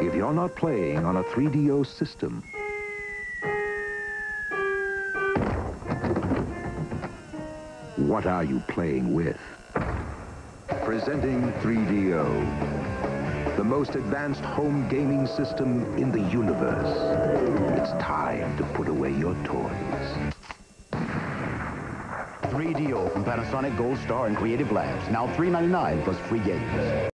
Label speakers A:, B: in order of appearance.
A: If you're not playing on a 3DO system, what are you playing with? Presenting 3DO, the most advanced home gaming system in the universe. It's time to put away your toys.
B: 3DO from Panasonic GoldStar and Creative Labs. Now $3.99 plus free games.